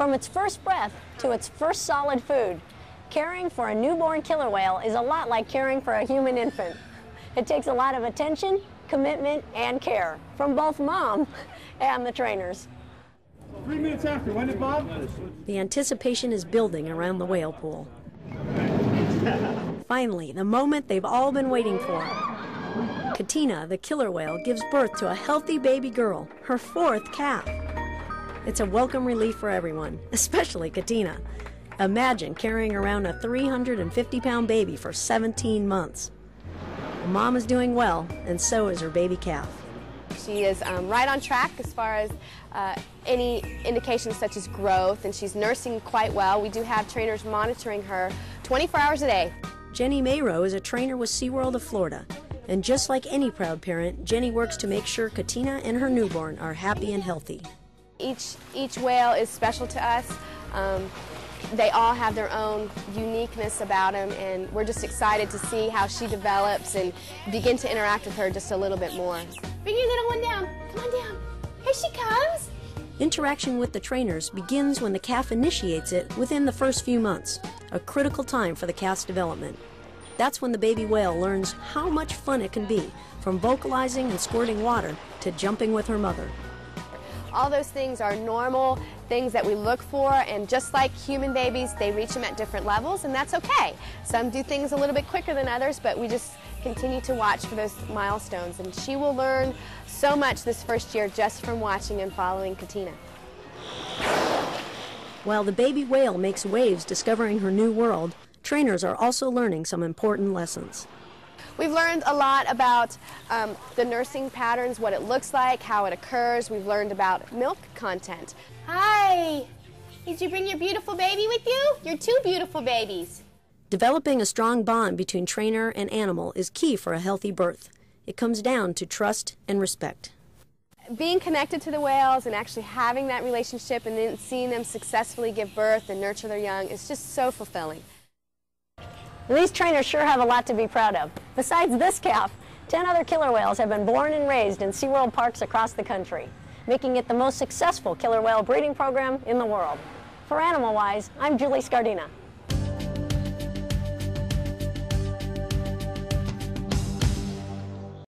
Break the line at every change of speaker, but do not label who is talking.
From its first breath to its first solid food, caring for a newborn killer whale is a lot like caring for a human infant. It takes a lot of attention, commitment, and care from both mom and the trainers.
Three minutes after, when did Bob?
The anticipation is building around the whale pool. Finally, the moment they've all been waiting for. Katina, the killer whale, gives birth to a healthy baby girl, her fourth calf. It's a welcome relief for everyone, especially Katina. Imagine carrying around a 350 pound baby for 17 months. Mom is doing well, and so is her baby calf.
She is um, right on track as far as uh, any indications such as growth, and she's nursing quite well. We do have trainers monitoring her 24 hours a day.
Jenny Mayrow is a trainer with SeaWorld of Florida. And just like any proud parent, Jenny works to make sure Katina and her newborn are happy and healthy.
Each, each whale is special to us. Um, they all have their own uniqueness about them, and we're just excited to see how she develops and begin to interact with her just a little bit more.
Bring your little one down. Come on down. Here she comes.
Interaction with the trainers begins when the calf initiates it within the first few months, a critical time for the calf's development. That's when the baby whale learns how much fun it can be, from vocalizing and squirting water to jumping with her mother.
All those things are normal things that we look for, and just like human babies, they reach them at different levels, and that's okay. Some do things a little bit quicker than others, but we just continue to watch for those milestones, and she will learn so much this first year just from watching and following Katina.
While the baby whale makes waves discovering her new world, trainers are also learning some important lessons.
We've learned a lot about um, the nursing patterns, what it looks like, how it occurs. We've learned about milk content.
Hi! Did you bring your beautiful baby with you? Your two beautiful babies.
Developing a strong bond between trainer and animal is key for a healthy birth. It comes down to trust and respect.
Being connected to the whales and actually having that relationship and then seeing them successfully give birth and nurture their young is just so fulfilling.
These trainers sure have a lot to be proud of. Besides this calf, 10 other killer whales have been born and raised in SeaWorld parks across the country, making it the most successful killer whale breeding program in the world. For Animal Wise, I'm Julie Scardina.